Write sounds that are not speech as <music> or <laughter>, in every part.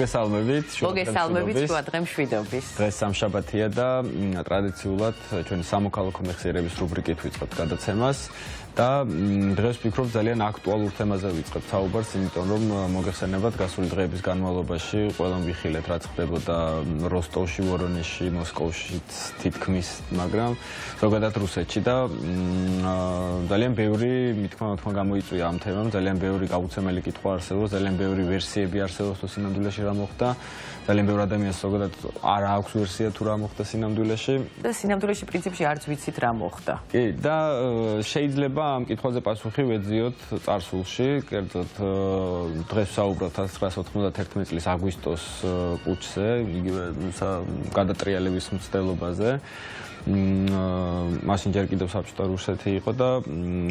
მოგესალმებით მოგესალმებით შუა დღე მშვიდობის დღეს სამშაბათია და ტრადიციულად ჩვენი სამოქალაქო მეხსიერების რუბრიკით ვიწყებთ გადაცემას და დღეს ვფიქრობ ძალიან აქტუალურ თემაზე ვიწყებთ საუბარს, იმიტომ რომ მოგეხსენებათ გასული დღეების განმავლობაში ყველამ ვიხილეთ რაც ხდებოდა როსტოვში, ვორონეჟში, მოსკოვში თითქმის, მაგრამ ზოგადად რუსეთში და ძალიან ბევრი მithქმა მოთქმა გამოიწვია ამ თემამ, ძალიან ბევრი გაუცემელი კითხვა არსებობს, ძალიან ბევრი ვერსიები არსებობს თუ სინამდვილეში რა მოხდა. ძალიან ბევრი ადამიანს ზოგადად არ აქვს ვერსია თუ რა მოხდა სინამდვილეში. და სინამდვილეში პრინციპში არც ვიცით რა მოხდა. კი, და შეიძლება ამ კითხვაზე პასუხი ვეძიოთ წარსულში, კერძოდ დღეს საუბრობთ 1991 წლის აგვისტოს პუჩზე, იგივე გადატრიალების მცდელობაზე. მაშინ ჯერ კიდევ საბჭოთა რუსეთი იყო და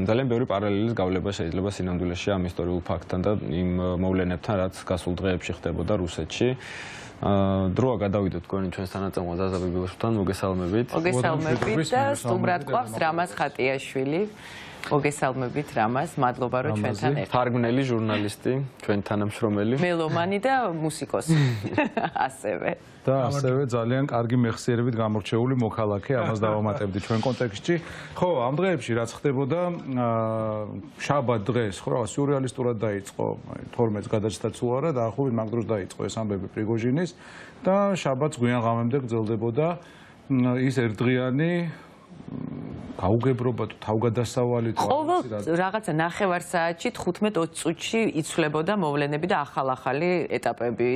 ძალიან ბევრი პარალელის გავლება შეიძლება სინამდვილეში ამ ისტორიულ ფაქტთან და იმ მოვლენებთან, რაც გასულ დღეებში ხდებოდა რუსეთში. დროა გადავიდეთ თქვენი ჩვენს თანაწამო ზაზაბიბილოსთან მოგესალმებით. მოგესალმებით და სტუმრად ყავს რამაზ ხატიაშვილი. მოგესალმებით რამაზ, მადლობა რომ ჩვენთან ერთად. თარგმნელი ჟურნალისტი, ჩვენ თანამშრომელი. მელომანი და მუსიკოსი. <laughs> ასევე. და ასევე ძალიან კარგი მეხსიერებით გამორჩეული მოქალაქე, ამას დავამატებდი ჩვენ კონტექსტში. ხო, ამ დღეებში რაც ხდებოდა, შაბათ დღეს, ხო რა, სიურრეალისტურად დაიწყო, 12-ს გადაჭდა თუ არა, დაახლოებით მაგ დროს დაიწყო ეს ამბები პრიგოჟინის და შაბათს გვიან ღამემდე გრძელდებოდა ის ერთდღიანი გაუგებრობა თუ თავგადასავალი თუ ყოველ რაღაცა ნახევარ საათში 15-20 წუთში იცვლებოდა მოვლენები და ახალ-ახალი ეტაპები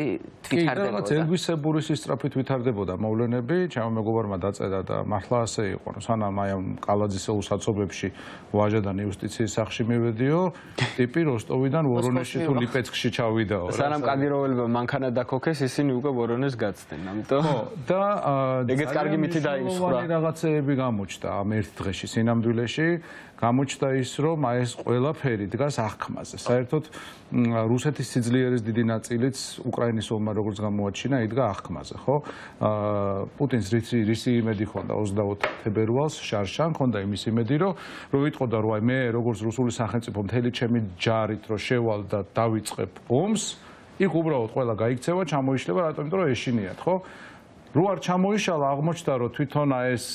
თვითარდებოდა. კი, რაღაც ელგვისებური სისტრაფით ვითარდებოდა მოვლენები, ჩემო მეგობარმა დაწერა და მართლა ასე იყო, რომ სანამ აი ამ კალაძისეულ საცობებში ვაჟადან იუსტიციის სახში მივედიო, ტიპი როსტოვიდან ვორონეჟში თუ ლიპეცკში ჩავიდაო. სანამ კადიროველებმა მანქანა დაქოქეს, ისინი უკვე ვორონეჟს გაცდნენ, ამიტომ ხო, და ეგეც კარგი მითი დაიმსხვრა. რაღაცეები გამოჩნდა ამ ერთ დღეს დღეში სინამდვილეში გამოჩნდა ის რომ აი ეს ყველაფერი დგას აღქმაზე. საერთოდ რუსეთის სიძლიერის დიდი ნაწილიც უკრაინის ომმა როგორც გამოაჩინა, იდგა აღქმაზე, ხო? აა პუტინს რისი რისი იმედი ხონდა 24 თებერვალს შარშან ხონდა იმის იმედი რომ რო ვიტყოდა რომ აი მე როგორც რუსული სახელმწიფო მთელი ჩემი ჯარით რო შევალ და დავიწყებ ომს, იქ უბრალოდ ყველა გაიქცევა, ჩამოიშლება, რატომ? იმიტომ რომ ეშინიათ, ხო? რო არ ჩამოიშალა აღმოჩნდა რომ თვითონ ეს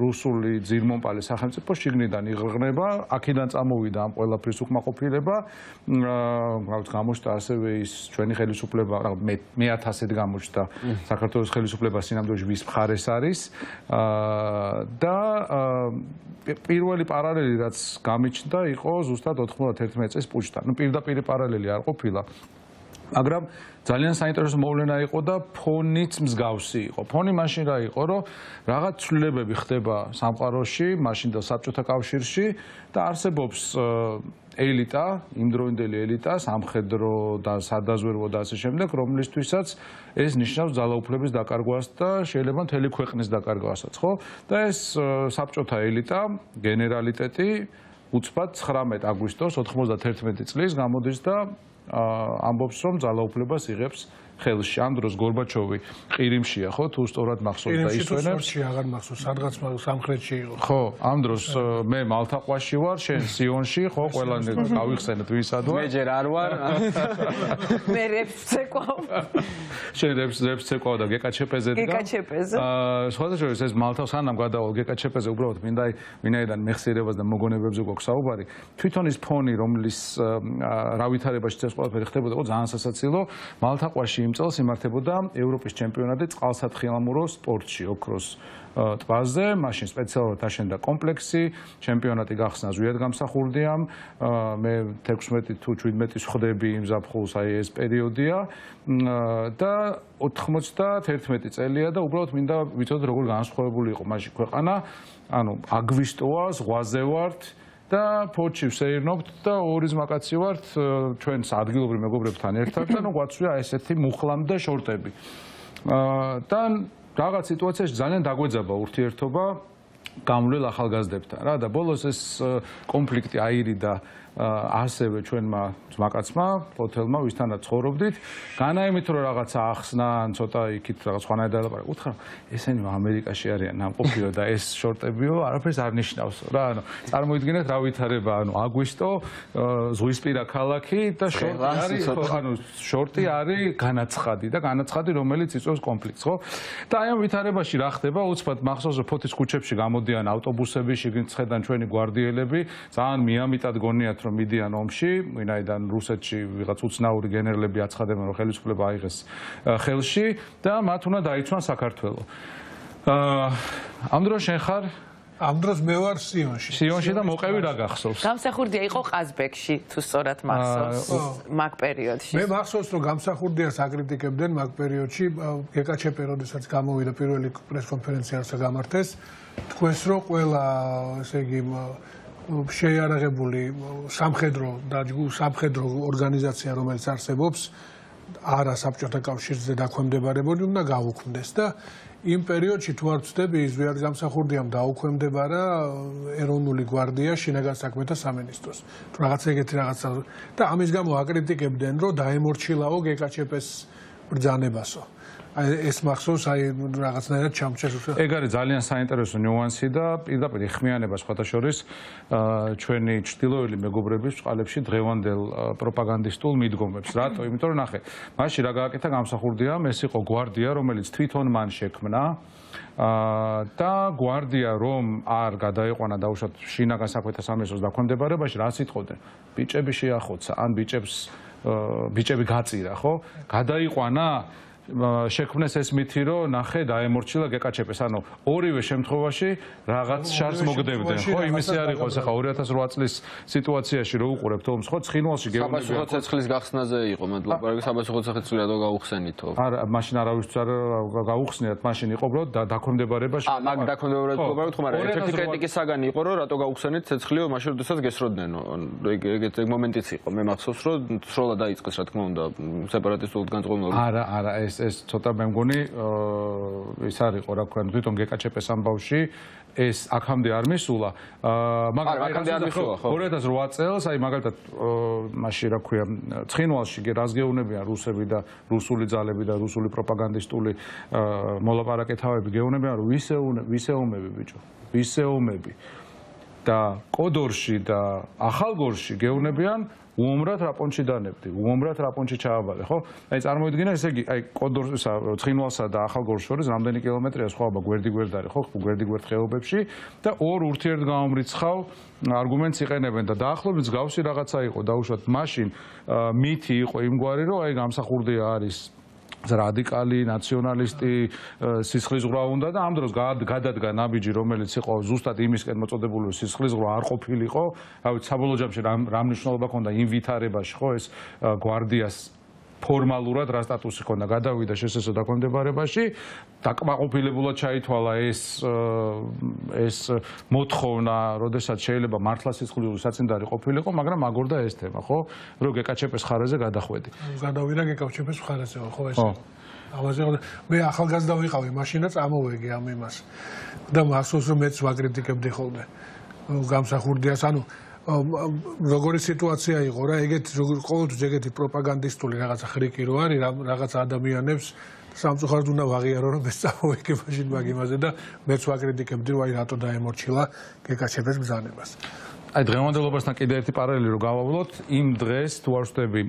რუსული ძირმომპალი სახელმწიფო შიგნიდან იღრღნება აქედან წამოვიდა ამ ყველაფრის უკმაყოფილება. რაღაც გამოჩნდა ასევე ის ჩვენი ხელისუფლება მე მე 1000-ით გამოჩნდა. საქართველოს ხელისუფლება სინამდვილეში ვის მხარეს არის. და პირველი პარალელი რაც გამიჩნდა იყო ზუსტად 91 წლის პუჩთან ნუ პირდაპირი პარალელი არ ყოფილა მაგრამ ძალიან საინტერესო მოვლენა იყო და ფონიც მსგავსი იყო. ფონი მაშინ რა იყო, რომ რაღაც ცვლილებები ხდება სამყაროში, მაშინ და საბჭოთა კავშირში და არსებობს ელიტა, იმდროინდელი ელიტა, სამხედრო და სადაზვერვო და ასე შემდეგ, რომლისთვისაც ეს ნიშნავს ძალაუფლების დაკარგვას და შეიძლება მთელი ქვეყნის დაკარგვასაც, ხო? და ეს საბჭოთა ელიტა, გენერალიტეტი უცბად 19 აგვისტოს 91 წლის გამოდის და ამბობს რომ ძალაუფლებას იღებს ხელში ამ დროს გორბაჩოვი ყირიმშია ხო? თუ სწორად მახსოვს და ისვენებს? ყირიმში აღარ მახსოვს სადღაც სამხრეთში იყო ხო ამ დროს მე მალთაყვაში ვარ შენ სიონში ხო? <laughs> ყველანი <laughs> გავიხსენეთ ვისადვა მე ჯერ არ ვარ. <laughs> მე რეფცეკვავ შენ რეფს რეფცეკვავ და გეკაჩეპეზე დგა გეკაჩეპეზე აა სხვადასხვა ეს მალთავს ანამ გადავალ გეკაჩეპეზე უბრალოდ მინდა ვინაიდან მეხსიერებას და მოგონებებზე გვაქვს საუბარი. თვითონ ის ფონი რომლის რა ვითარებაში ეს ყველაფერი ხდებოდა იყო ძალიან სასაცილო. მალთაყვაში იმ წელს იმართებოდა ევროპის ჩემპიონატი წყალსათხილამურო სპორტში ოქროს ტბაზე, მაშინ სპეციალურად აშენდა კომპლექსი, ჩემპიონატი გახსნა ზვიადგამსახურდიამ, მე 16 თუ 17 ხვდები იმ ზაფხულს, აი ეს პერიოდია. და 91 წელია და უბრალოდ მინდა ვიცოდეთ როგორ განსხვავებული იყო. მაშინ ქვეყანა, ანუ აგვისტოა, ზღვაზე ვართ და ფოჩი ვსეირნობთ და ორი ზმაკაცი ვართ ჩვენს ადგილობრივ მეგობრებთან ერთად და ნუ გვაცვია ესეთი მუხლამ და შორტები. აა და რაღაც სიტუაციაში ძალიან დაგვეძაბა ურთიერთობა გამვლელ ახალგაზრდებთან რა და ბოლოს ეს კონფლიქტი აირიდა ასევე ჩვენმა ძმაკაცმა, პოთელმა, ვისთანაც ცხოვრობდით, განაიმით რომ რაღაცა ახსნა, ან ცოტა იქით რაღაც სხვანაირად დალაპარაკა. უთხრა, ესენი ამერიკაში არიან ნამყოფიო და ეს შორტებიო, არაფერს არ ნიშნავს რა, ანუ წარმოიდგინეთ რა ვითარება, ანუ აგვისტო, ზღვისპირა ქალაქი და შორტი არის, ანუ შორტი არის განაცხადი და განაცხადი რომელიც იწვევს კონფლიქტს, ხო? და აი ამ ვითარებაში რა ხდება? უცბად მახსოვს რომ ფოთის ქუჩებში გამოდიან ავტობუსები, შიგნით ხედან ჩვენი გვარდიელები, ძალიან მიამიტად გონიათ რომ მიდიან ომში, ვინაიდან რუსეთში ვიღაც უცნაური გენერლები აცხადებენ რომ ხელისუფლება აიღეს ხელში და მათ უნდა დაიცვან საქართველოს. აა ამ დროს შენ ხარ ამ დროს მე ვარ სიონში. სიონში და მოყევი რა გახსოვს? გამსახურდია იყო ყაზბეგში, თუ სწორად მახსოვს, მაგ პერიოდში. მე მახსოვს რომ გამსახურდია საკრიტიკებდნენ მაგ პერიოდში, გეკაჩეპე როდესაც გამოვიდა პირველი პრესკონფერენცია როცა გამართეს, თქვენს რომ ყველა ესე იგი შეიარაღებული სამხედრო და სამხედრო ორგანიზაცია რომელიც არსებობს არა საბჭოთა კავშირზე დაქვემდებარებული უნდა გაუქმდეს და იმ პერიოდში თუ არ ვწდები ის ვიარ გამსახურდიამ დაუქვემდებარა ეროვნული გვარდია შინაგან საქმეთა სამინისტროს. რაღაც ეგეთი რაღაცა და ამის გამო აკრიტიკებდნენ რომ დაემორჩილაო გეკაჩეპეს ბრძანებასო. აი ეს მახსოვს აი რაღაცნაირად ჩამჩეს უშო ეგ არის ძალიან საინტერესო ნიუანსი და პირდაპირ ეხმიანება სხვათა შორის ჩვენი ჭtildeოელი მეგობრების წყალებში დღევანდელ პროპაგანდისტულ მიდგომებს. რატო? იმიტომ რომ ნახე მაშინ რა გააკეთა? გამსახურდია ეს იყო გვარდია რომელიც თვითონ მან შექმნა და გვარდია რომ არ გადაიყვანა დაუშვათ შინაგან საქმეთა სამინისტროს დაქვემდებარებაში რა სიტყოდნენ ბიჭები შეახოცა. ან ბიჭებს ბიჭები გაწირა ხო? გადაიყვანა შექმნეს ეს მითი, რომ ნახე დაემორჩილა გეკაჩეპეს. ანუ ორივე შემთხვევაში რაღაც შარს მოგდებდნენ, ხო? იმისი არ იყოს ახლა 2008 წლის სიტუაციაში რო უყურებთ ომს, ხო? ცხინვალში გეუბნები. საბაშხო ცეცხლის გახსნაზე იყო, მადლობა. რა საბაშხო ცეცხლი რატო გაუხსენითო? არა, მაშინ არავის არ გაუხსნიათ, მაშინ იყო უბრალოდ დაქვემდებარებაში. აა, მაგ დაქვემდებარებაში ხო, მაგრამ ერთ-ერთი კრიტიკის საგანი იყო, რომ რატო გაუხსენით ცეცხლიო, მაშინ როდესაც გესროდნენ. ეგ ეგ ეგ მომენტიც იყო. მე მახსოვს, რომ სროლა დაიწყეს, რა თქმა უნდა, სეპარატისტულად განწყობილ. არა, არა, ეს ეს ცოტა მე მგონი ის არ იყო რა ქვია თვითონ გეკაჩეპეს ამბავში ეს აქამდე არ მისულა. მაგრამ აქამდე არ მისულა ხო 2008 წელს აი მაგალითად მასში რა ქვია ცხინვალში რას გეუნებიან რუსები და რუსული ძალები და რუსული პროპაგანდისტული მოლაპარაკეთავები გეუნებიან რომ ვისეუნე ვისეუმები ბიჭო ვისეუმები და კოდორში და ახალგორში გეუნებიან უომრად რაპონჩი დანებდი, უომრად რაპონჩი ჩააბალე, ხო? აი წარმოიდგინე, ესე იგი, აი კოდორსა, ცხინვალსა და ახალგორს შორის რამდენი კილომეტრია სხვაობა გვერდი-გვერდ არის, ხო? გვერდი-გვერდ ხეობებში და ორ ურთიერთგამომრიცხავ არგუმენტს იყენებენ და დაახლოებით მსგავსი რაღაცა იყო, დაუშვათ მაშინ მითი იყო იმგვარი, რომ აი გამსახურდია არის რადიკალი ნაციონალისტი სისხლისღვრა უნდა და ამ დროს გადადგა ნაბიჯი რომელიც იყო ზუსტად იმისკენ მოწოდებული სისხლისღვრა არ ყოფილიყო. რა ვიცი საბოლოო ჯამში რა მნიშვნელობა ქონდა იმ ვითარებაში ხო ეს გვარდიას ფორმალურად რა სტატუსი ქონდა გადავიდა შესაძლო დაქვემდებარებაში დაკმაყოფილებულად ჩაითვალა ეს ეს მოთხოვნა როდესაც შეიძლება მართლა სიცხლიური საწინდარი ყოფილიყო მაგრამ მაგორდა ეს თემა ხო? რო გეკაჩეპეს ხარეზე გადახვედი. გადავიდა გეკაჩეპეს ხარეზე ხო ეს ამაზე მე ახალგაზრდა ვიყავი მაშინაც ამოვეგე ამ იმას. და მახსოვს რომ მეც ვაკრიტიკებდი ხოლმე. გამსახურდიას ანუ როგორი სიტუაცია იყო რა? ეგეთ როგორ ყოველთვის ეგეთი პროპაგანდისტული რაღაცა ხრიკი რო არის რაღაც ადამიანებს სამწუხაროდ უნდა ვაღიარო რომ ეს წავექე მაშინ მაგ იმაზე და მეც ვაკრიტიკებდი რომ აი რატო დაემორჩილა გეკაჩეფეს ბზანებას აი დღევანდელობასთან კიდე ერთი პარალელი რო გავავლოთ. იმ დღეს თუ არ ვშტები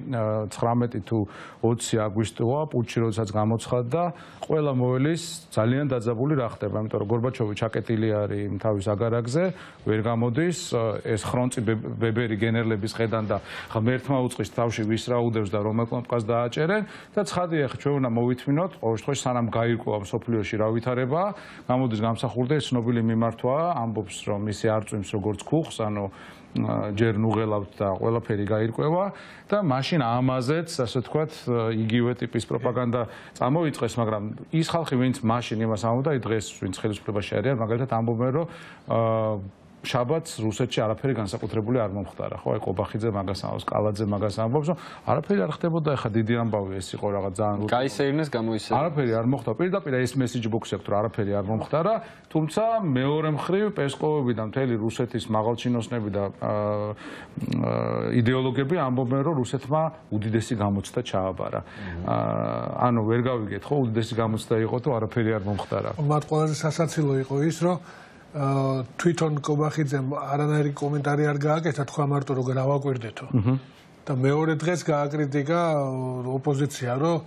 19 თუ 20 აგვისტოა პუჩი როდესაც გამოცხადდა ყველა მოელის ძალიან დაძაბული რა ხდება. იმიტომ რომ გორბაჩოვი ჩაკეტილი არის თავის აგარაგზე ვერ გამოდის ეს ხრონწი ბებერი გენერლების ხედან და ღმერთმა უწყის თავში ვის რაუდებს და რომელ კომპკას დააჭერენ და ცხადია ხო ჩვენ უნდა მოვითმინოთ ყოველ შემთხვევაში სანამ გაირკვევა სოფლიოში რა ვითარება გამოდის გამსახურდა ეს ცნობილი მიმართვა. ამბობს რომ მისი არწვიმს როგორც ქუხს ანუ ჯერ ნუღელავთ და ყველაფერი გაირკვევა და მაშინ ამაზეც ასე თქვათ იგივე ტიპის პროპაგანდა წამოიწეს მაგრამ ის ხალხი ვინც მაშინ იმას ამბობდა დღეს ვინც ხელისუფლებაში არიან მაგალითად ამბობენ რომ შაბათს რუსეთში არაფერი განსაკუთრებული არ მომხდარა, ხო? აი ყობახიძე მაგას ამბობს, კალაძე მაგას ამბობს, რომ არაფერი არ ხდებოდა, ეხა დიდი ამბავი ეს იყო რაღაც ძალიან კაისერინეს გამოისე. არაფერი არ მოხდა. პირდაპირ ეს მესიჯ ბოქსი აქვს, რომ არაფერი არ მომხდარა, თუმცა მეორე მხრივ პესკოვები და მთელი რუსეთის მაღალჩინოსნები და იდეოლოგები ამბობენ, რომ რუსეთმა უდიდესი გამოცდა ჩააბარა. ანუ ვერ გავიგეთ, ხო, უდიდესი გამოცდა იყო თუ არაფერი არ მომხდარა. მათ ყველაზე სასაცილო იყო ის, რომ თვითონ კობახიძემ არანაირი კომენტარი არ გააკეთა თქვა მარტო რომ გავაკვირდეთო. და მეორე დღეს გააკრიტიკა ოპოზიცია რომ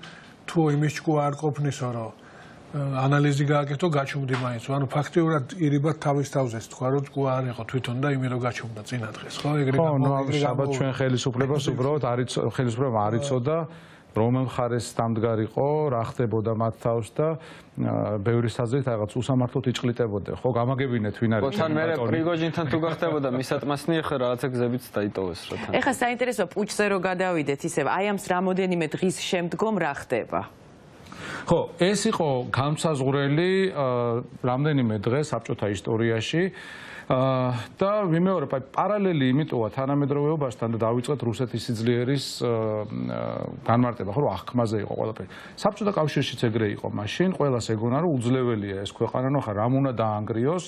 თუ იმის ჭკუა არ ყოფნისო რომ ანალიზი გააკეთო გაჩუმდი მაინც. ანუ ფაქტიურად ირიბად თავის თავზეს თქვა რომ ჭკუა არ იყო თვითონ და იმერო გაჩუმდა წინა დღეს, ხო? ეგრე ხო, ნუ შაბათ ჩვენ ხელისუფლებას უბრალოდ არის ხელისუფლება არიწოდა რომელ მხარეს დამდგარიყო, რა ხდებოდა მათ თავს და ბევრი საზრით რაღაც უსამართლოდ იჭყლიტებოდა. ხო, გამაგებინეთ ვინ არის. თან მე პრიგოჟინთან თუ გახდებოდა მისატმასნი ხე რაღაცა გზებიც დაიტოვეს რა თან. ეხა საინტერესო პუჩზე რო გადავიდეთ ისევ აი ამ რამოდენიმე დღის შემდგომ რა ხდება? ხო, ეს იყო გამსაზღვრელი რამდენიმე დღე საბჭოთა ისტორიაში. და ვიმეორებ, აი პარალელი იმიტოა თანამედროვეობასთან და დაიწყეთ რუსეთის სიძლიერის განმარტება, ხო, აღქმაზე იყო ყველაფერი. საბჭოთა კავშირშიც ეგრე იყო მაშინ, ყველას ეგონა რომ უძლებელია ეს ქვეყანა, ნუ ხა რამ უნდა დაანგრიოს.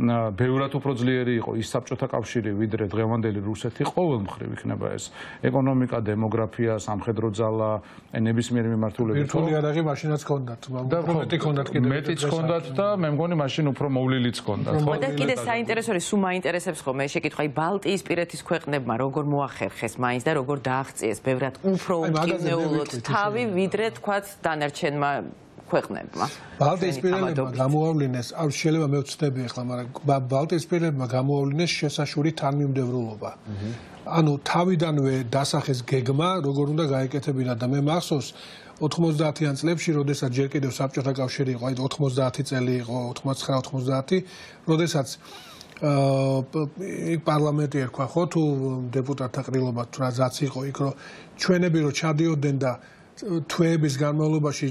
ბევრად უფრო ძლიერი იყო ის საბჭოთა კავშირი ვიდრე დღევანდელი რუსეთი ყოველ მხრივ იქნება ეს ეკონომიკა, დემოგრაფია, სამხედრო ძალა, ნებისმიერი მიმართულებით. ვირტუალური იარაღი მაშინაც ჰქონდათ, უფრო მეტი ჰქონდათ კიდე. მეტიც ჰქონდათ და მე მგონი მაშინ უფრო მოვლილიც ჰქონდათ. ხო და კიდე საინტერესო არის, სულ მაინტერესებს ხოლმე შეკითხვა, აი ბალტიის პირეთის ქვეყნებმა როგორ მოახერხეს მაინც და როგორ დააღწიეს ბევრად უფრო უკიდეულოდ თავი ვიდრე თქვათ დანარჩენმა ქვეყნებმა. ბალტიისპირელებმა გამოავლინეს, არ შეიძლება მე ვწდები ახლა, მაგრამ ბალტიისპირელებმა გამოავლინეს შესაშური თანმიმდევრულობა. ანუ თავიდანვე დასახეს გეგმა, როგორ უნდა გაეკეთებინა და მე მახსოვს 90-იან წლებში, როდესაც ჯერ კიდევ საბჭოთა კავშირი იყო, აი 90 წელი იყო, 89-90, როდესაც აა პარლამენტი ერქვა ხო თუ დეპუტატთა ყრილობა თუ რაზაც იყო იქ რომ ჩვენები რომ ჩადიოდნენ და თვეების განმავლობაში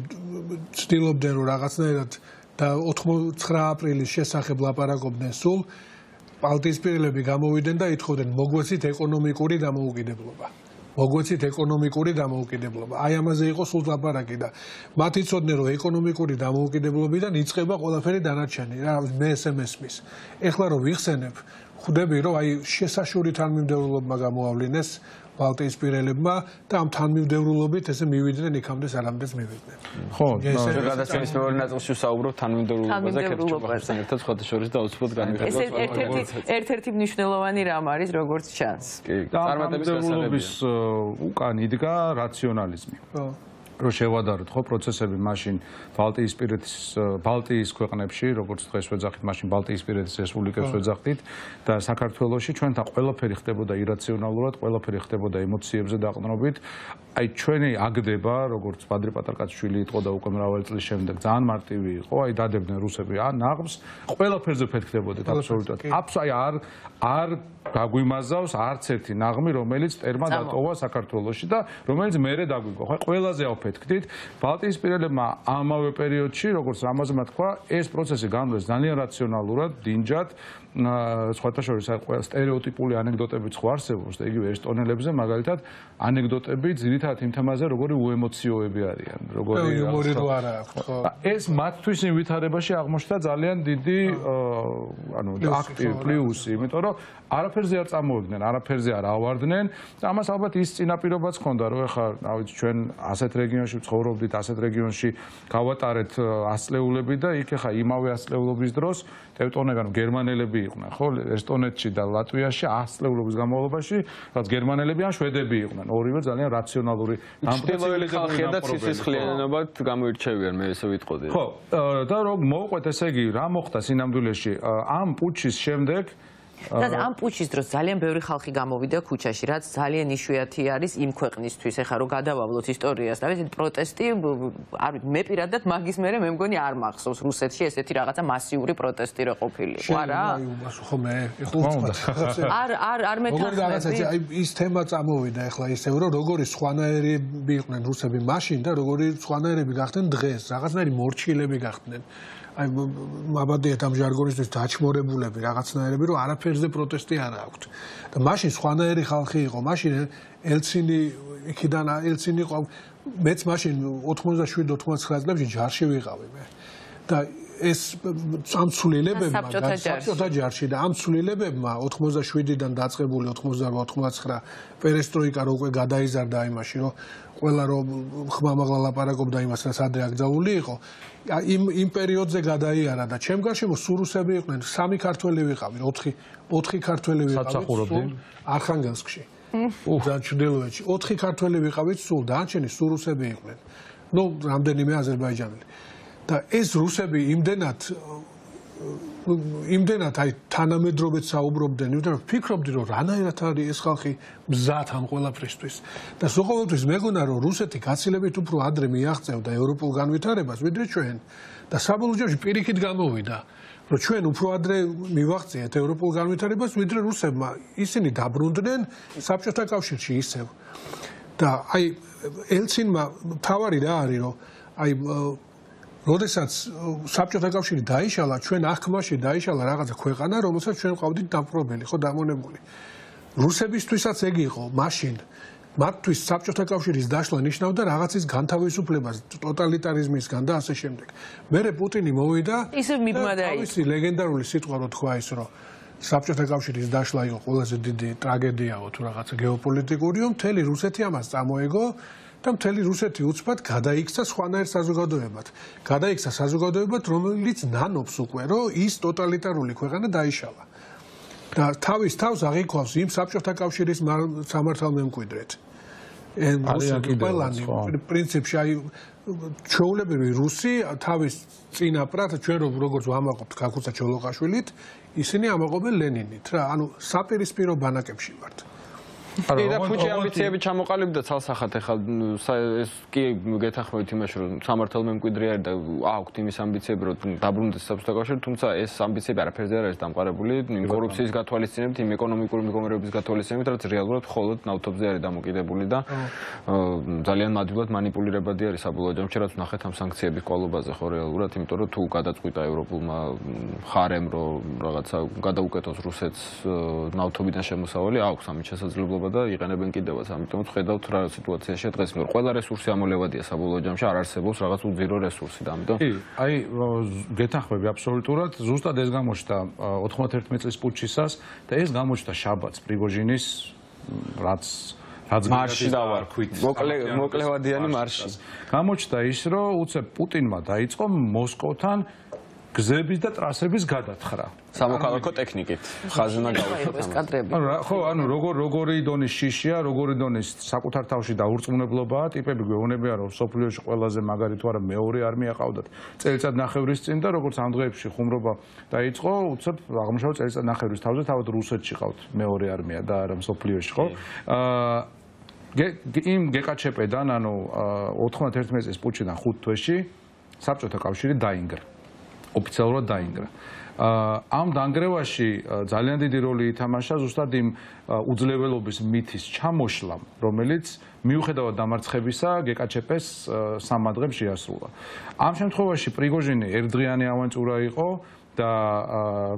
ცდილობდნენ რომ რაღაცნაირად და 89 აპრილის შესახებ ლაპარაკობდნენ სულ პალტისპირელები გამოვიდნენ და ეთხოვდნენ მოგვეცით ეკონომიკური დამოუკიდებლობა მოგვეცით ეკონომიკური დამოუკიდებლობა. აი ამაზე იყო სულ ლაპარაკი და მათ იცოდნენ რომ ეკონომიკური დამოუკიდებლობიდან იწყება ყველაფერი დანარჩენი რა მე მესმის. ეხლა რომ ვიხსენებ ხვდები რომ აი შესაშური თანმიმდევრულობა გამოავლინეს ბალტიის პირელებმა და ამ თანმიმდევრულობით ესე მივიდნენ იქამდე სანამდეც მივიდნენ. ხო, ესე გადაცემის მეორე ნაწილში ვსაუბრობ თანმიმდევრულობაზე კეთილობასთან ერთად სხვათა შორის და უცბად განვითარებას. ეს ერთ-ერთი ერთ-ერთი მნიშვნელოვანი რამ არის როგორც ჩანს. კი, წარმატების უკან იდგა რაციონალიზმი. ხო. რო შევადაროთ ხო პროცესები მაშინ ბალტიისპირეთის ბალტიის ქვეყნებში, როგორც დღეს ვეძახით, მაშინ ბალტიისპირეთის რესპუბლიკებს ვეძახით და საქართველოსში ჩვენთან ყველაფერი ხდებოდა ირაციონალურად, ყველაფერი ხდებოდა ემოციებზე დაყრდნობით. აი ჩვენი აგდება, როგორც პადრი პატარკაცშვილი იყო და უკვე მრავალი წლის შემდეგ ძალიან მარტივი იყო, აი დადებდნენ რუსები ან ნაღმს, ყველაფერზე ფეთქდებოდეთ აბსოლუტურად. აბსო აი არ არ გაგვიმაზავს არც ერთი ნაღმი, რომელიც ტერმა დატოვა საქართველოსში და რომელიც მეરે დაგვიგო. ხო, ყველაზე აუფეთქდით. ბალტიისპირელებმა ამავე პერიოდში, როგორც ამაზმა თქვა, ეს პროცესი განვლეს ძალიან რაციონალურად, დინჯად, სხვათა შორის სტერეოტიპული ანეკდოტები ხო არსებობს და იგივე ესტონელებზე მაგალითად ანეკდოტები ძირითადად იმ თემაზე როგორი უემოციოები არიან როგორი იუმორი რო არა აქვს ეს მათთვის იმ ვითარებაში აღმოჩნდა ძალიან დიდი ანუ აქტივი პლუსი იმიტომ რომ არაფერზე არ წამოვიდნენ არაფერზე არ ავარდნენ და ამას ალბათ ის წინაპირობაც ჰქონდა რომ ეხლა რა ვიცი ჩვენ ასეთ რეგიონში ცხოვრობდით ასეთ რეგიონში გავატარეთ ასწლეულები და იქ ეხლა იმავე ასწლეულობის დროს ტევტონები ანუ გერმანელები იყვნენ ხო? ესტონეთში და ლატვიაში ასწლეულობის განმავლობაში რაც გერმანელები ან შვედები იყვნენ. ორივე ძალიან რაციონალური ამპროცესული ხალხია და ცისხლიანობად გამოირჩევიან მე ესე ვიტყოდი. ხო და რომ მოვყვეთ ესე იგი რა მოხდა სინამდვილეში? ამ პუჩის შემდეგ და ამ პუჩის დროს ძალიან ბევრი ხალხი გამოვიდა ქუჩაში, რაც ძალიან იშვიათი არის იმ ქვეყნისთვის. ეხლა რომ გადავავლოთ ისტორიას და ვიცით პროტესტი, არ ვიცი, მე პირადად მაგის მერე მე მგონი არ მახსოვს რუსეთში ესეთი რაღაცა მასიური პროტესტი რო ყოფილიყო, არა? ხო მე, არ არ არ მეთანხმები. აი ის თემა წამოვიდა ეხლა ისევ რომ როგორი სხვანაირები იყვნენ რუსები მაშინ და როგორი სხვანაირები გახდნენ დღეს, რაღაცნაირი მორჩილები გახდნენ. აი მაბადიათ ამ ჟარგონისთვის დაჩმორებულები რაღაცნაირები რომ არაფერზე პროტესტი არ აქვთ. და მაშინ სხვანაირი ხალხი იყო მაშინ ელცინი იქიდან ელცინი ყო მეც მაშინ 87-89 წლებში ჯარში ვიყავი მე. და ეს ამ ცვლილებებმა საბჭოთა ჯარში. და ამ ცვლილებებმა 87-დან დაწყებული 88-89 პერესტროიკა რო უკვე გადაიზარდა იმაში რომ ყველა რომ ხმამაღლა ლაპარაკობდა იმას რაც ადრე აკრძალული იყო იმ იმ პერიოდზე გადაიარა და ჩემ გარშემო სურუსები იყვნენ. სამი ქართველი ვიყავი 4 4 ქართველი ვიყავი არხანგელსკში. და ჩრდილოეთში. 4 ქართველი ვიყავით სულ დანარჩენი სურუსები იყვნენ. ну რამდენიმე აზერბაიჯანელი და ეს რუსები იმდენად იმდენად აი თანამედროვეც საუბრობდნენ, რომ ფიქრობდი რომ რანაირად არის ეს ხალხი მზად ამ ყველაფრისთვის. და სოყოველთვის მეგონა რომ რუსეთი გაცილებით უფრო ადრე მიაღწევდა ევროპულ განვითარებას, ვიდრე ჩვენ. და საბოლოო პირიქით გამოვიდა, რომ ჩვენ უფრო ადრე მივაღწიეთ ევროპულ განვითარებას, ვიდრე რუსებმა. ისინი დაბრუნდნენ საბჭოთა კავშირში ისევ. და აი ელცინმა თავარი რა არის რომ აი როდესაც საბჭოთა კავშირი დაიშალა, ჩვენ ახმაში დაიშალა რაღაცა ქვეყანა, რომელსაც ჩვენ ყავდით დაპყრობილი, ხო, დამონებული. რუსებისთვისაც ეგ იყო, მაშინ მათთვის საბჭოთა კავშირის დაშლა ნიშნავდა რაღაცის განთავისუფლებას, ტოტალიტარიზმისგან და ასე შემდეგ. მერე პუტინი მოვიდა, ისე მიბმადა ის. ის ლეგენდარული სიტყვა რო თქვა ის, რომ საბჭოთა კავშირის დაშლა იყო ყველაზე დიდი ტრაგედიაო თუ რაღაცა გეოპოლიტიკურიო, მთელი რუსეთი ამას წამოეგო. და მთელი რუსეთი უცბად გადაიქცა სხვანაირ საზოგადოებად. გადაიქცა საზოგადოებად, რომელიც ნანობს უკვე, რომ ის ტოტალიტარული ქვეყანა დაიშალა. და თავის თავს აღიქვავს იმ საბჭოთა კავშირის სამართალმემკვიდრედ. ან რუსი პრინციპში აი ჩაოლებრივი რუსი თავის წინაპრად ჩვენ როგორც ვამაყობთ კაკუცა ჩოლოყაშვილით, ისინი ამაყობენ ლენინით რა. ანუ საპირისპირო ბანაკებში ვართ. კი და ფუჭი ამბიციები ჩამოყალიბდა ცალსახად ახლა ეს კი გეთახმებით იმაში რომ სამართალმე მკვიდრი არის და აქვთ იმის ამბიციები რომ დაბრუნდეს საბჭოთა კავშირი თუმცა ეს ამბიციები არაფერზე არ არის დამყარებული. იმ კორუფციის გათვალისწინებით იმ ეკონომიკური მდგომარეობის გათვალისწინებით რაც რეალურად მხოლოდ ნავთობზე არის დამოკიდებული და ძალიან მადვილად манипуლირებადი არის საბოლოო ჯამში რაც ნახეთ ამ სანქციების კვალობაზე ხო რეალურად იმიტომ რომ თუ გადაწყვიტა ევროპულმა ხარემ რომ რაღაცა გადაუკეთოს რუსეთს ნავთობიდან შემოსავალი აქვს ამის შესაძლებლობა ხდება და იყენებენ კიდევაც. ამიტომ ხედავთ რა სიტუაციაში დღეს მე ყველა რესურსი ამოლევადია საბოლოო ჯამში არ არსებობს რაღაც უძირო რესურსი და ამიტომ კი, აი გეთახმები აბსოლუტურად, ზუსტად ეს გამოჩნდა 91 წლის პუჩისას და ეს გამოჩნდა შაბათს პრიგოჟინის რაც რაც მარში დავარქვით. მოკლე მოკლევადიანი მარში. გამოჩნდა ის, რომ უცებ პუტინმა დაიწყო მოსკოვთან გზების და ტრასების გადათხრა. სამოქალაქო ტექნიკით ხაზნა გავუშვათ კადრები. ანუ ხო, ანუ როგორ როგორი დონის შიშია, როგორი დონის საკუთარ თავში დაურწმუნებლობაა, ტიპები გვეუბნებიან, რომ სოფლიოში ყველაზე მაგარი თუ არა მეორე არმია ყავდათ. წელიწად ნახევრის წინ და როგორც ამ დღეებში ხუმრობა დაიწყო, უცებ აღმოჩნდა წელიწად ნახევრის თავზე თავად რუსეთში ყავთ მეორე არმია და არა სოფლიოში, ხო? აა იმ გეკაჩეპედან, ანუ 91 წლის პუჩიდან 5 თვეში საბჭოთა კავშირი დაინგრა. ოფიციალურად დაინგრა. ამ დანგრევაში ძალიან დიდი როლი ითამაშა ზუსტად იმ უძლეველობის მითის ჩამოშლამ, რომელიც მიუხედავად დამარცხებისა გეკაჩეპეს სამადღებს შეასრულა. ამ შემთხვევაში პრიგოჟინი ერთდღიანი ავანტურა იყო, და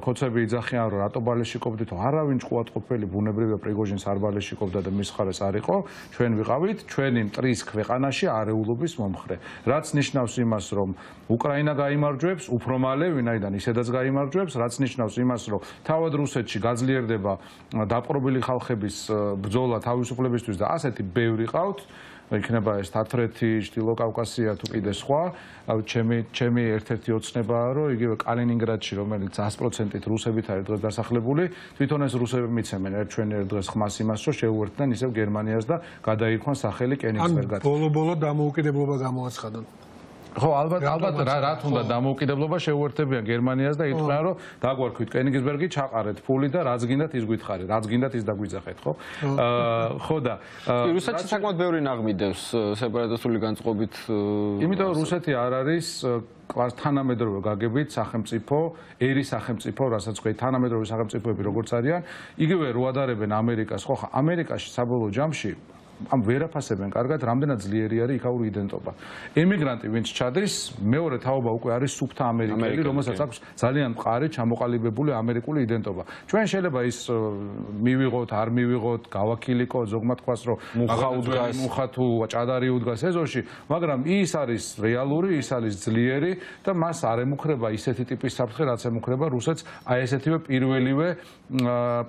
კოცები იძახიან რომ რატო ბალეშიკობდით არავინ ჭყუატყოფელი ბუნებრივია პრიგოჟინს არ ბალეშიკობდა და მის ხარეს არ იყო. ჩვენ ვიყავით ჩვენი მტრის ქვეყანაში არეულობის მომხრე. რაც ნიშნავს იმას რომ უკრაინა გამოიმარჯვებს უფრო მალე ვინაიდან ისედაც გამოიმარჯვებს რაც ნიშნავს იმას რომ თავად რუსეთში გაძლიერდება დაპყრობილი ხალხების ბრძოლა თავისუფლებისთვის და ასეთი ბევრი ყავთ იქნება ეს თათრეთი, ჩtildeო კავკასია თუ კიდე სხვა. ჩემი ჩემი ერთ-ერთი ოცნებაა, რომ იგივე კალინინგრადში, რომელიც 100%-ით რუსებით არის დღეს დასახლებული, თვითონ ეს რუსები მიცემენ ერთ ჩვენ ერთ დღეს ხმას იმას, რომ შეუერთდნენ ისევ გერმანიას და გადაირქვან სახელი კენიგსბერგად. ან ბოლო-ბოლო დამოუკიდებლობა გამოაცხადონ. ხო, ალბათ ალბათ რა რა თუნდა დამოუკიდებლობა შეუერთებიან გერმანიას და ითქვა რომ დაგვარქვით კენიგსბერგი ჩაყარეთ ფული და რაც გინდათ ის გითხარით, რაც გინდათ ის დაგვიძახეთ, ხო? აა ხო და რუსეთში საკმაოდ ბევრი ნაღმიდევს სეპარატისტული განწყობით. იმიტომ რომ რუსეთი არ არის კლას თანამედროვე გაგებით სახელმწიფო, ერი სახელმწიფო, რასაც ქვია თანამედროვე სახელმწიფოები როგორც არიან, იგივე რო ადარებენ ამერიკას, ხო ხა ამერიკაში საბოლოო ჯამში ამ ვერაფასებენ კარგად რამდენად ძლიერი არის იქაური იდენტობა. ემიგრანტი ვინც ჩადის, მეორე თაობა უკვე არის სუფთა ამერიკელი, რომელსაც აქვს ძალიან მყარი ჩამოყალიბებული ამერიკული იდენტობა. ჩვენ შეიძლება ის მივიღოთ, არ მივიღოთ, გავაქილიკო, ზოგმა თქვას რომ მუხა უდგას, მუხა თუ ჭადარი უდგას ეზოში, მაგრამ ის არის რეალური, ის არის ძლიერი და მას არ ემუქრება ისეთი ტიპის საფრთხე, რაც ემუქრება რუსეთს აი ესეთივე პირველივე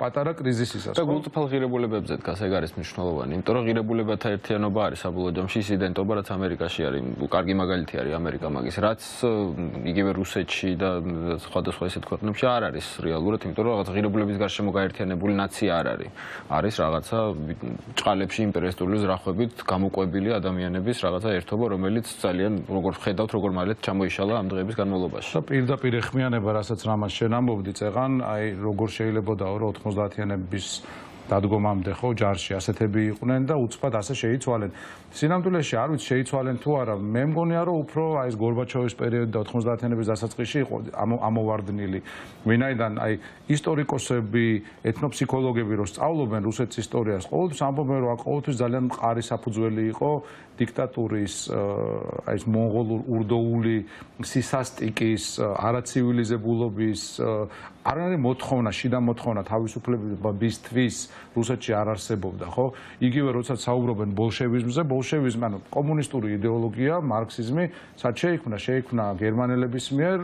პატარა კრიზისისას. და გულწრფელ ღირებულებებზე დგას ეგ არის მნიშვნელოვანი, იმიტომ რომ ღირებულებათა ერთიანობა არის საბოლოო ჯამში ის იდენტობა, რაც ამერიკაში არის. კარგი მაგალითი არის ამერიკა მაგის, რაც იგივე რუსეთში და სხვადასხვა ესეთ ქვეყნებში არ არის რეალურად, იმიტომ რომ რაღაც ღირებულების გარშემო გაერთიანებული ნაცია არ არის. არის რაღაცა ჭყალებში იმპერიალისტური ზრახვებით გამოყვებილი ადამიანების რაღაცა ერთობა, რომელიც ძალიან როგორ ხედავთ, როგორ მალეთ ჩამოიშალა ამ დღეების განმავლობაში. და პირდაპირ ეხმიანება, რასაც რამას შენ ამბობდი წეღან, აი როგორ შეიძლება დაო 90-იანების დადგომამდე ხო ჯარში ასეთები იყვნენ და უცბად ასე შეიცვალენ. სინამდვილეში არ ვიცი შეიცვალენ თუ არა. მე მგონია რომ უფრო აი ეს გორბაჩოვის პერიოდი და 90-იანების დასაწყისში იყო ამოვარდნილი. ვინაიდან აი ისტორიკოსები, ეთნოფსიქოლოგები რო სწავლობენ რუსეთის ისტორიას, ყოველთვის ამბობენ რომ ყოველთვის ძალიან მყარი საფუძველი იყო დიქტატურის აი ეს მონღოლურ ურდოული სისასტიკის, არაცივილიზებულობის არ არის მოთხოვნა, შიდა მოთხოვნა თავისუფლებისთვის რუსეთში არ არსებობდა, ხო? იგივე როცა საუბრობენ ბოლშევიზმზე, ბოლშევიზმი, ანუ კომუნისტური იდეოლოგია, მარქსიზმი, სად შეიქმნა? შეიქმნა გერმანელების მიერ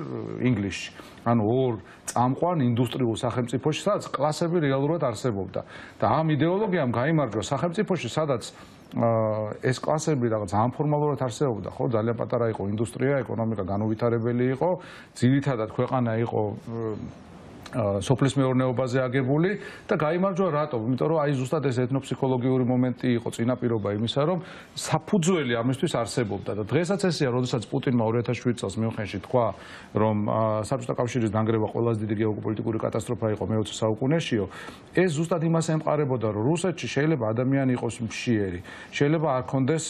ინგლისში. ანუ ორ წამყვან ინდუსტრიულ სახელმწიფოში, სადაც კლასები რეალურად არსებობდა. და ამ იდეოლოგიამ გამოიმარჯვა სახელმწიფოში, სადაც ეს კლასები რაღაც ამ ფორმალურად არსებობდა, ხო? ძალიან პატარა იყო ინდუსტრია, ეკონომიკა განუვითარებელი იყო, ძირითადად ქვეყანა იყო სოფლის მეურნეობაზე აგებული და გამოიმარჯვა რატომ? იმიტომ რომ აი ზუსტად ეს ეთნოფსიქოლოგიური მომენტი იყო წინაპირობა იმისა, რომ საფუძველი ამისთვის არსებობდა და დღესაც ესეა, როდესაც პუტინმა 2007 წელს მიუნხენში თქვა, რომ საბჭოთა კავშირის დანგრევა ყველაზე დიდი გეოპოლიტიკური კატასტროფა იყო მე-20 საუკუნეშიო, ეს ზუსტად იმას ემყარებოდა, რომ რუსეთში შეიძლება ადამიანი იყოს მშიერი, შეიძლება არ კონდეს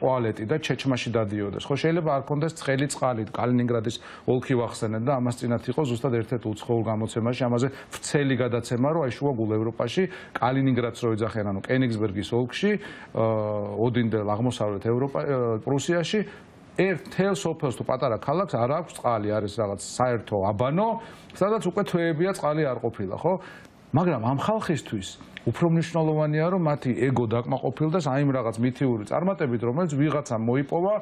ტუალეტი და ჩეჩმაში დადიოდეს, ხო შეიძლება არ კონდეს ცხელი წყალი, კალინინგრადის ოლქი ვახსენეთ და ამას წინათ იყო ზუსტად ერთ-ერთი უცხოურ გამო გამოცემაში ამაზე ვრცელი გადაცემა რომ აი შუაგულ ევროპაში. კალინინგრადს რო ეძახიან ანუ კენიგსბერგის ოლქში ოდინდელ აღმოსავლეთ ევროპა პრუსიაში. ერთ-ერთ სოფელს თუ პატარა ქალაქს არ აქვს წყალი არის რაღაც საერთო აბანო სადაც უკვე თვეებია წყალი არ ყოფილა ხო? მაგრამ ამ ხალხისთვის უფრო მნიშვნელოვანია რომ მათი ეგო დაკმაყოფილდეს აი იმ რაღაც მითიური წარმატებით რომელიც ვიღაცამ მოიპოვა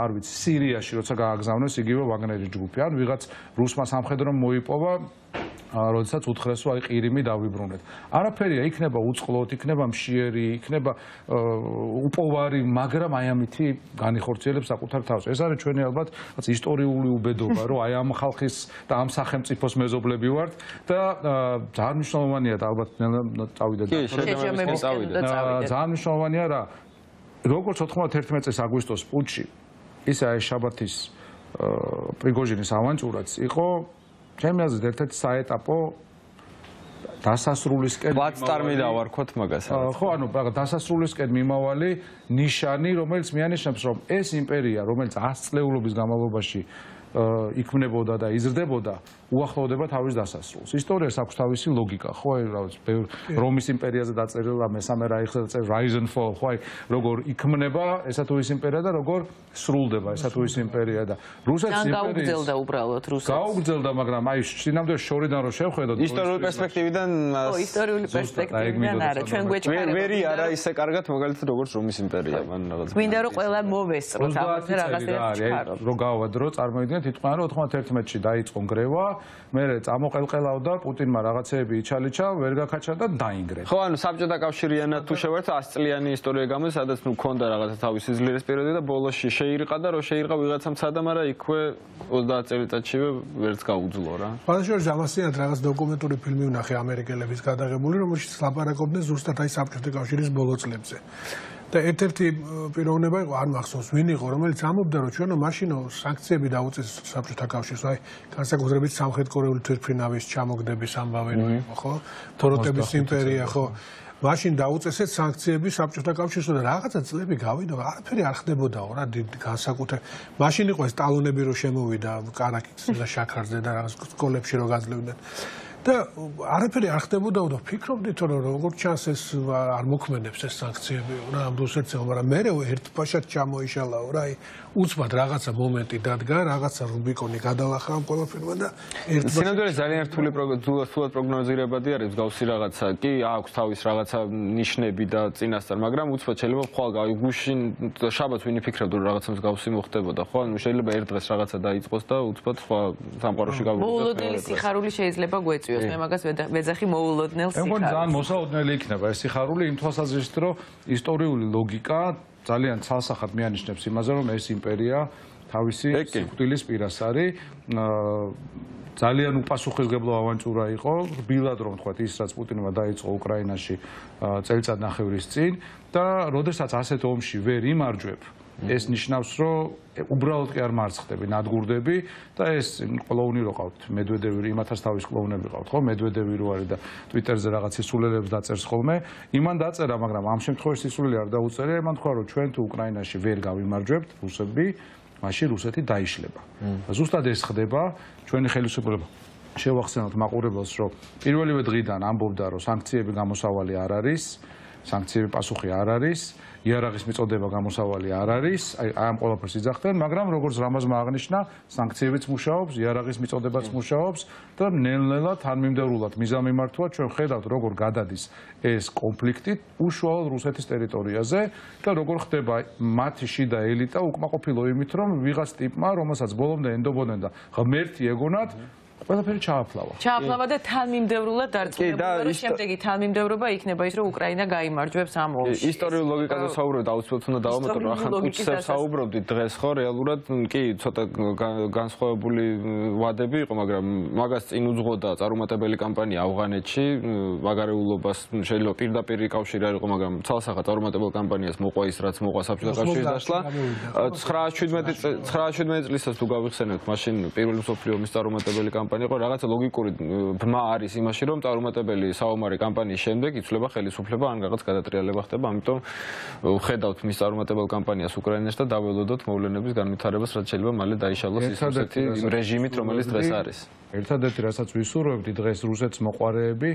არ ვიცი სირიაში როცა გააგზავნეს იგივე ვაგნერის ჯგუფი. ან ვიღაც რუსმა სამხედრომ მოიპოვა როდესაც უთხრესო აი ყირიმი დავიბრუნეთ. არაფერია, იქნება უწყლოდ, იქნება მშიერი, იქნება უპოვარი, მაგრამ აი ამითი განიხორციელებს საკუთარ თავს. ეს არის ჩვენი ალბათ რაც ისტორიული უბედობა, რომ აი ამ ხალხის და ამ სახელმწიფოს მეზობლები ვართ და ძალიან მნიშვნელოვანია და ალბათ წავიდეთ და წავიდეთ. ძალიან მნიშვნელოვანია რა როგორც 91 წელს აგვისტოს პუჩი ისე აი შაბათის პრიგოჟინის ავანტურაც იყო ჩემი აზრით ერთ-ერთი საეტაპო დასასრულისკენ პლატფორმი დავარქოთ მაგას. ხო, ანუ დასასრულისკენ მიმავალი ნიშანი, რომელიც მიანიშნებს, რომ ეს იმპერია, რომელიც 100 წლეულობის განმავლობაში იქმნებოდა და იზრდებოდა, უახლოვდება თავის დასასრულს. ისტორიას აქვს თავისი ლოგიკა, ხო, აი რა ვიცი, რომის იმპერიაზე დაწერილა მესამე რაიხზე დაწერილი Rise and Fall, ხო, აი როგორ იქმნება ესა თუ ის იმპერია და როგორ სრულდება ესა თუ ის იმპერია და რუსეთის იმპერიის გაუგზელდა უბრალოდ რუსეთს. გაუგზელდა, მაგრამ აი შინამდე შორიდან რო შევხედოთ ისტორიული პერსპექტივიდან ო ისტორიული პერსპექტივიდან არა, ჩვენ გვეჭირდება. ვერი არა ისე კარგად მაგალითად როგორც რომის იმპერია, მან რაღაც. გვინდა რომ ყველა მოვესწროთ ამაზე რაღაცა ჩქარო. რო გავადრო, წარმოვიდგინეთ, თვითონ 91-ში დაიწყო გრევა, მე წამოყელყელავდა პუტინმა რაღაცეები იჩალიჩა, ვერ გაკაჩა და დაინგრე. ხო, ანუ საბჭოთა კავშირიანად თუ შევართ 100 წლიანი ისტორია გამოდის, სადაც ნუ ქონდა რაღაცა თავისი ძლიერის პერიოდი და ბოლოსში შეირყა და რო შეირყა ვიღაცამ ცადა, მაგრამ იქვე 30 წელიწადშივე ვერც გაუძლო რა. ფანშორ ზამასიანად რაღაც დოკუმენტური ფილმი ვნახე ამერიკელების გადაღებული, რომელშიც ლაპარაკობდნენ ზუსტად აი საბჭოთა კავშირის ბოლო წლებზე. და ერთ-ერთი პიროვნება იყო არ მახსოვს ვინ იყო რომელიც ამობდა რომ ჩვენო მაშინო სანქციები დაუწეს საბჭოთა კავშირს. აი განსაკუთრებით სამხრეთკორეული თვითფრინავის ჩამოგდების ამბავი იყო ხო? თოროტების იმპერია ხო? მაშინ დაუწესეთ სანქციები საბჭოთა კავშირსა და რაღაცა წლები გავიდა არაფერი არ ხდებოდაო რა განსაკუთრებით მაშინ იყო ეს ტალონები რომ შემოვიდა კარაკის და შაქარზე და რაღაც სკოლებში რომ გაძლევდნენ და არაფერი არ ხდებოდა და ფიქრობდით რომ როგორც ჩანს ეს არ მოქმედებს ეს სანქციები. რა ამ რუსეთსა მაგრამ მე ერთ ფაშად ჩამოიშალაო რა აი უცბად რაღაცა მომენტი დადგა რაღაცა რუბიკონი გადალახა ამ ყველაფერმა და ერთ სინამდვილე ძალიან რთული პროგნოზულად პროგნოზირებადი არის გავსი რაღაცა. კი აქვს თავის რაღაცა ნიშნები და წინასწარ მაგრამ უცბად შეიძლება ხვალ აი გუშინ შაბათს ვინი ფიქრობდა რომ რაღაცა მსგავსი მოხდებოდა ხო? ანუ შეიძლება ერთ დღეს რაღაცა დაიწყოს და უცბად სხვა სამყაროში გავიდოს მოულოდნელი სიხარული შეიძლება გვეწვიოს მე მაგას ვეძახი მოულოდნელ სიხარულს. მე მგონი ძალიან მოსაოდნელი იქნება ეს სიხარული. იმ თვალსაზრისით რომ ისტორიული ლოგიკა ძალიან ცალსახად მეანიშნებს იმაზე რომ ეს იმპერია თავისი სიკვდილის პირას არის ძალიან უპასუხისგებლო ავანტურა იყო. რბილად რომ თქვა ის რაც პუტინმა დაიწყო უკრაინაში წელიწად ნახევრის წინ და როდესაც ასეთ ომში ვერ იმარჯვებ ეს ნიშნავს, რომ უბრალოდ კი არ მარცხდები, ნადგურდები და ეს კლოუნი რო ყავთ, მედვედევი, იმათაც თავის კლოუნები ყავთ, ხო? მედვედევი რო არის და ტვიტერზე რაღაც ისულელებს დაწერს ხოლმე. იმან დაწერა, მაგრამ ამ შემთხვევაში ისულელი არ დაუწერია, იმან თქვა, რომ ჩვენ თუ უკრაინაში ვერ გავიმარჯვებთ, რუსები, მაშინ რუსეთი დაიშლება. ზუსტად ეს ხდება ჩვენი ხელისუფლება შევახსენოთ მაყურებელს, რომ პირველივე დღიდან ამბობდა, რომ სანქციები გამოსავალი არ არის, სანქციები პასუხი არ არის. იარაღის მიწოდება გამოსავალი არ არის, აი ამ ყველაფერს იძახდნენ, მაგრამ როგორც რამაზმა აღნიშნა, სანქციებიც მუშაობს, იარაღის მიწოდებაც მუშაობს და ნელ-ნელა თანმიმდევრულად მიზამიმართვა ჩვენ ხედავთ როგორ გადადის ეს კონფლიქტი უშუალოდ რუსეთის ტერიტორიაზე და როგორ ხდება მათი შიდა ელიტა უკმაყოფილო იმით, რომ ვიღაც ტიპმა, რომელსაც ბოლომდე ენდობოდნენ და ღმერთი ეგონათ, ყველაფერი ჩააფლავა. ჩააფლავა და თანმიმდევრულად დარწმუნებული რომ შემდეგი თანმიმდევრობა იქნება ის რომ უკრაინა გაიმარჯვებს ამ ომში. ისტორიულ ლოგიკაზე საუბრობთ, აუცილებლად უნდა დავამატო რომ ახლა კუჩისებს საუბრობდით დღეს ხო რეალურად კი ცოტა განსხვავებული ვადები იყო, მაგრამ მაგას წინ უძღოდა წარუმატებელი კამპანია ავღანეთში, მაგარეულობას შეიძლება პირდაპირ კავშირი არ იყო, მაგრამ ცალსახა წარუმატებელ კამპანიას მოყვა ის რაც მოყვა საბჭოთა კავშირის დაშლა. 9-17 9-17 წლისას თუ გავიხსენებთ, მაშინ პირველი მსოფლიო ომის წარუმატებელი კამპანია კამპანია იყო რაღაცა ლოგიკური ბმა არის იმაში რომ წარუმატებელი საომარი კამპანიის შემდეგ იცვლება ხელისუფლება ან რაღაც გადატრიალება ხდება ამიტომ ხედავთ მის წარუმატებელ კამპანიას უკრაინაში და დაველოდოთ მოვლენების განვითარებას რაც შეიძლება მალე დაიშალოს ის რუსეთი რეჟიმით რომელიც დღეს არის. ერთადერთი რასაც ვისურვებდი დღეს რუსეთს მოყარეები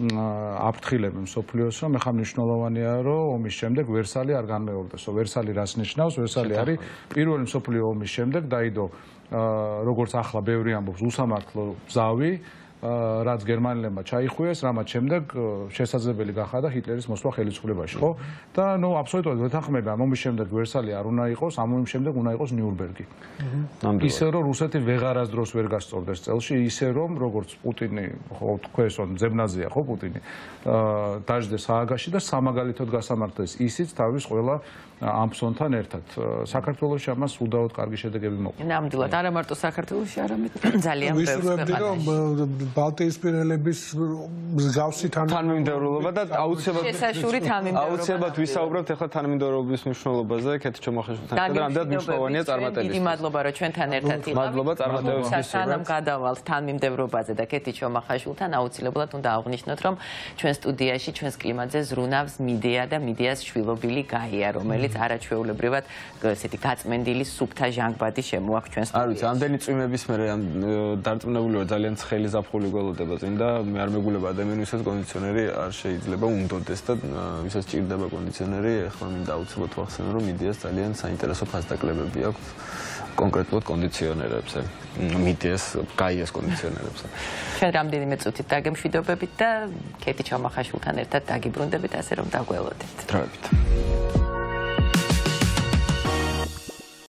აფრთხილებენ სოფლიოს რომ ეხა მნიშვნელოვანია რომ ომის შემდეგ ვერსალი არ განმეორდესო. ვერსალი რას ნიშნავს? ვერსალი არის პირველი სოფლიო ომის შემდეგ დაიდო როგორც ახლა ბევრი ამბობს უსამართლო ზავი რაც გერმანელებმა ჩაიხუეს, რამაც შემდეგ შესაძლებელი გახადა ჰიტლერის მოსვლა ხელისუფლებაში, ხო? და ნუ აბსოლუტურად ვეთანხმები, ამ ომის შემდეგ ვერსალი არ უნდა იყოს, ამ ომის შემდეგ უნდა იყოს ნიურნბერგი. ისე რომ რუსეთი ვეღარას დროს ვერ გასწორდეს წელში, ისე რომ როგორც პუტინი, ხო, თქვენს რომ ძებნაზეა, ხო, პუტინი, დაждდეს ააგაში და სამაგალითოდ გასამართლეს ისიც თავის ყველა ამფსონთან ერთად. საქართველოს ამას უდაოდ კარგი შედეგები მოყვა. ნამდვილად, არა მარტო საქართველოს, არამედ <coughs> ძალიან ბევრ ქვეყანაში. ბალტიისპირელების მსგავსი თანმიმდევრულობა და აუცილებლად შესაშური თანმიმდევრობა. აუცილებლად ვისაუბრებთ ახლა თანმიმდევრობის მნიშვნელობაზე, კეთი ჩომახეშვილთან და რამდენად მნიშვნელოვანია წარმატებისთვის. დიდი მადლობა რომ ჩვენთან ერთად იყავით. მადლობა წარმატებისთვის. სანამ გადავალთ თანმიმდევრობაზე და კეთი ჩომახეშვილთან აუცილებლად უნდა აღვნიშნოთ რომ ჩვენ სტუდიაში ჩვენს კლიმატზე ზრუნავს მიდეა და მიდეას შვილობილი გაია, რომელიც არაჩვეულებრივად ესეთი გაწმენდილი სუფთა ჟანგბადი შემოაქვს ჩვენს სტუდიაში. არ ვიცი, ამდენი წვიმების მე დარწმუნებული ვარ ძალიან ცხელი ზაფხული გველოდება წინ და მე არ მეგულება ადამიანისაც კონდიციონერი არ შეიძლება უნდოდეს და ვისაც ჭირდება კონდიციონერი, ახლა მინდა აუცილებლად ვახსენო რომ მიდიას ძალიან საინტერესო ფასდაკლებები აქვს კონკრეტულად კონდიციონერებზე. მიდიას გაიას კონდიციონერებზე. ჩვენ რამდენიმე წუთით დაგემშვიდობებით და კეთი ჩამახაშულთან ერთად დაგიბრუნდებით ასე რომ დაგველოდეთ. დროებით.